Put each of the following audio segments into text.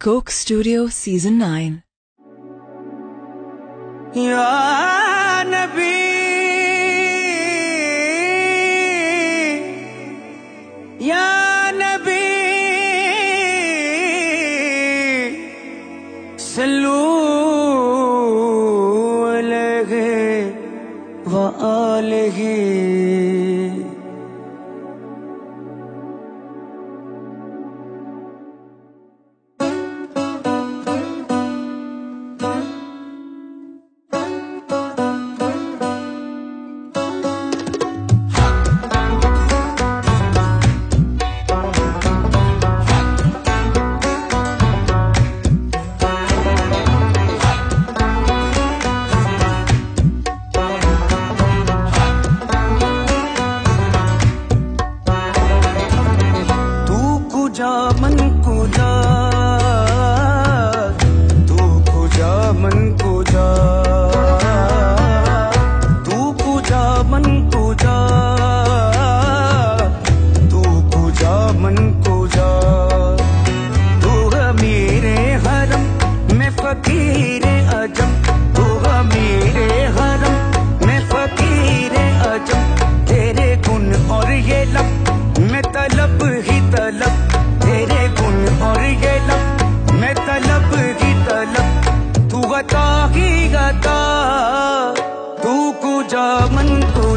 Coke Studio Season 9 Ya Nabi कुजा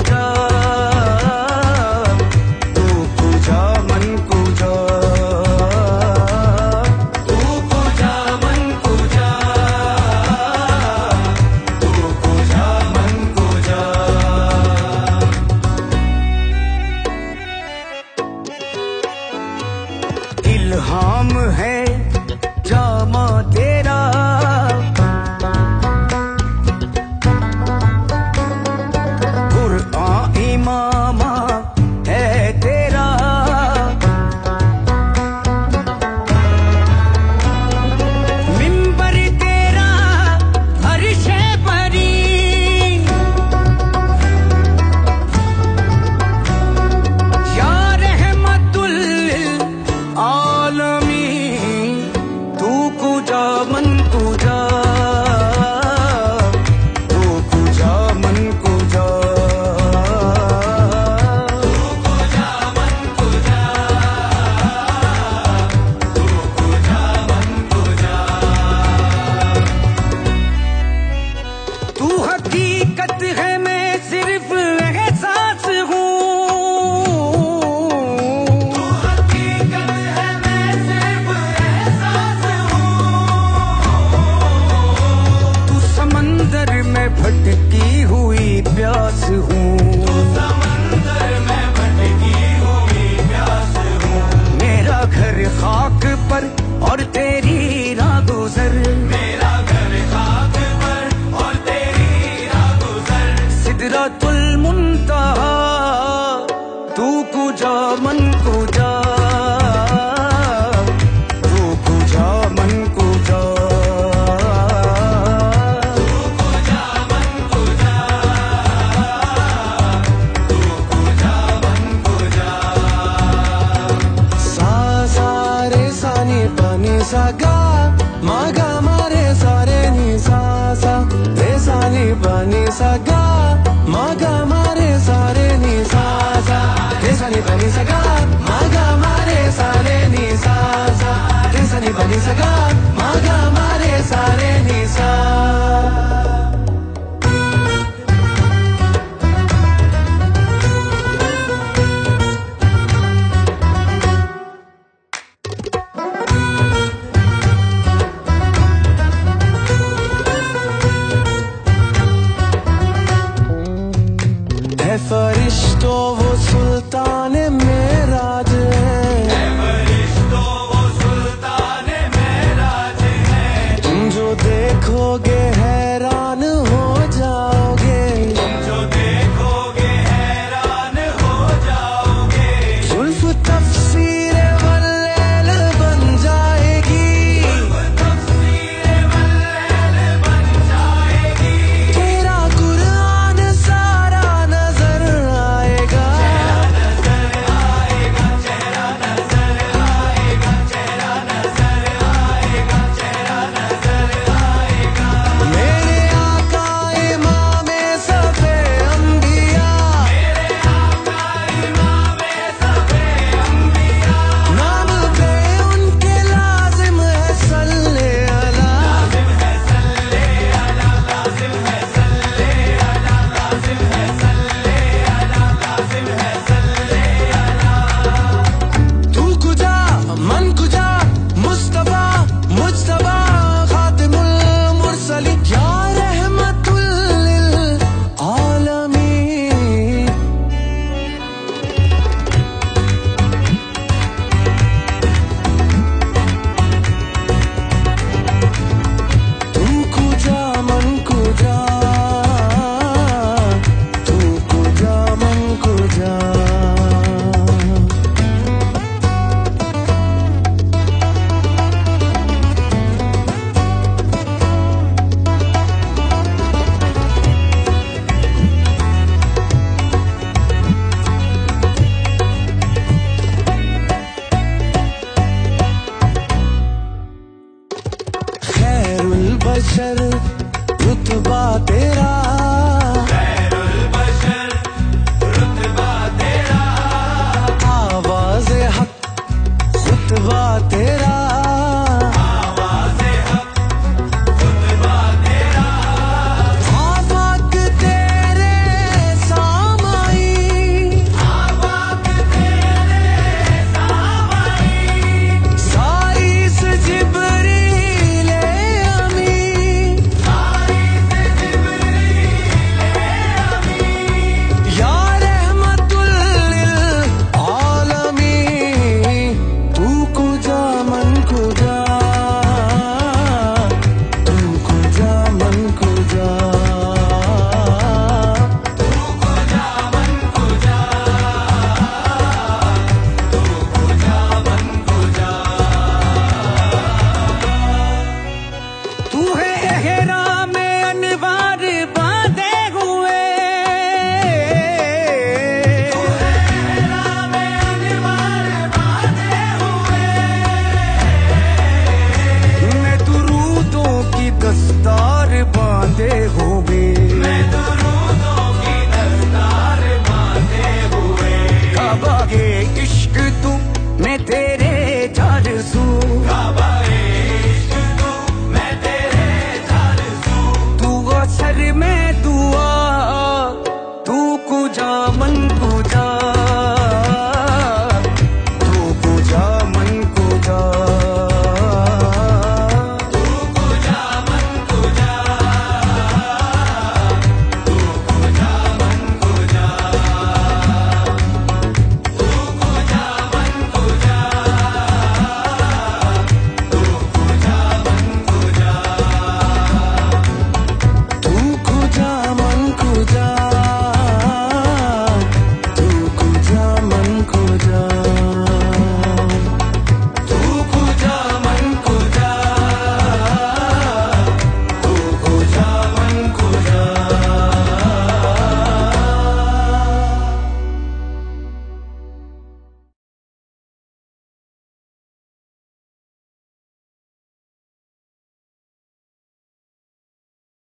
Nangis agak Cristo, vos sultán.